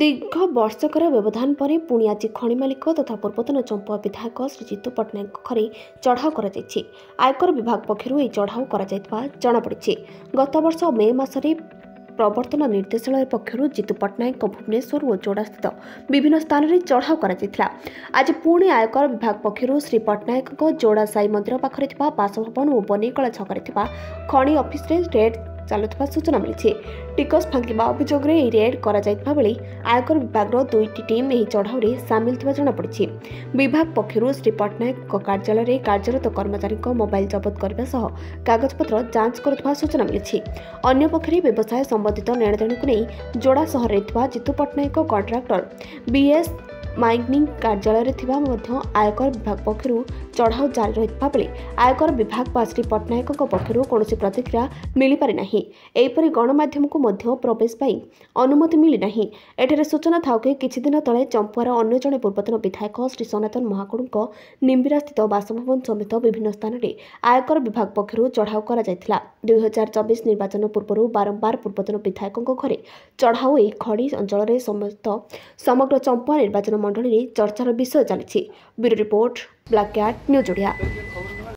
ଦୀର୍ଘ ବର୍ଷକର ବ୍ୟବଧାନ ପରେ ପୁଣି ଆଜି ଖଣି ମାଲିକ ତଥା ପୂର୍ବତନ ଚମ୍ପୁଆ ବିଧାୟକ ଶ୍ରୀ ଜିତୁ ପଟ୍ଟନାୟକଙ୍କ ଘରେ ଚଢ଼ାଉ କରାଯାଇଛି। ଆୟକର ବିଭାଗ ପକ୍ଷରୁ ଏହି ଚଢ଼ାଉ କରାଯାଇଥିବା ଜଣାପଡ଼ିଛି। ଗତବର୍ଷ ମେ ମାସରେ ପ୍ରବର୍ତ୍ତନ ନିର୍ଦ୍ଦେଶାଳୟ ପକ୍ଷରୁ ଜିତୁ ପଟ୍ଟନାୟକଙ୍କ ଭୁବନେଶ୍ୱର ଓ ଯୋଡ଼ାସ୍ଥିତ ବିଭିନ୍ନ ସ୍ଥାନରେ ଚଢ଼ାଉ କରାଯାଇଥିଲା। ଆଜି ପୁଣି ଆୟକର ବିଭାଗ ପକ୍ଷରୁ ଶ୍ରୀ ପଟ୍ଟନାୟକଙ୍କ ଯୋଡ଼ା ସାଇ ମନ୍ଦିର ପାଖରେ ଥିବା ବାସଭବନ ଓ ବନେଇକଳା ଛକରେ ଥିବା ଖଣି ଅଫିସରେ ରେଡ୍ ଚାଲୁଥିବା ସୂଚନା ମିଳିଛି। ଟିକସ ଫାଙ୍କିବା ଅଭିଯୋଗରେ ଏହି ରେଡ୍ କରାଯାଇଥିବା ବେଳେ ଆୟକର ବିଭାଗର ଦୁଇଟି ଟିମ୍ ଏହି ଚଢ଼ାଉରେ ସାମିଲ ଥିବା ଜଣାପଡ଼ିଛି। ବିଭାଗ ପକ୍ଷରୁ ଶ୍ରୀ ପଟ୍ଟନାୟକଙ୍କ କାର୍ଯ୍ୟାଳୟରେ କାର୍ଯ୍ୟରତ କର୍ମଚାରୀଙ୍କ ମୋବାଇଲ ଜବତ କରିବା ସହ କାଗଜପତ୍ର ଯାଞ୍ଚ କରୁଥିବା ସୂଚନା ମିଳିଛି। ଅନ୍ୟପକ୍ଷରେ ବ୍ୟବସାୟ ସମ୍ବନ୍ଧିତ ନେଣଦେଣକୁ ନେଇ ଯୋଡ଼ା ସହରରେ ଥିବା Jitu Pattanaik contractor BS mining କାର୍ଯ୍ୟାଳୟରେ ଥିବା ମଧ୍ୟ ଆୟକର ବିଭାଗ ପକ୍ଷରୁ ଚଢ଼ାଉ ଜାରି ରହିଥିବା ବେଳେ ଆୟକର ବିଭାଗ ବା ଶ୍ରୀ ପଟ୍ଟନାୟକଙ୍କ ପକ୍ଷରୁ କୌଣସି ପ୍ରତିକ୍ରିୟା ମିଳିପାରିନାହିଁ ଏହିପରି ଗଣମାଧ୍ୟମକୁ ମଧ୍ୟ ପ୍ରବେଶ ପାଇଁ ଅନୁମତି ମିଳିନାହିଁ। ଏଠାରେ ସୂଚନା ଥାଉ କି କିଛି ଦିନ ତଳେ ଚମ୍ପୁଆର ଅନ୍ୟ ଜଣେ ପୂର୍ବତନ ବିଧାୟକ ଶ୍ରୀ ସନାତନ ମହାକୁଡ଼ଙ୍କ ନିମ୍ବିରାସ୍ଥିତ ବାସଭବନ ସମେତ ବିଭିନ୍ନ ସ୍ଥାନରେ ଆୟକର ବିଭାଗ ପକ୍ଷରୁ ଚଢ଼ାଉ କରାଯାଇଥିଲା। ଦୁଇହଜାର ଚବିଶ ନିର୍ବାଚନ ପୂର୍ବରୁ ବାରମ୍ବାର ପୂର୍ବତନ ବିଧାୟକଙ୍କ ଘରେ ଚଢ଼ାଉ ଏହି ଖଣି ଅଞ୍ଚଳରେ ସମସ୍ତ ସମଗ୍ର ଚମ୍ପୁଆ ନିର୍ବାଚନ ମଣ୍ଡଳୀରେ ଚର୍ଚ୍ଚାର ବିଷୟ ଚାଲିଛି। Bureau report black cat news Odia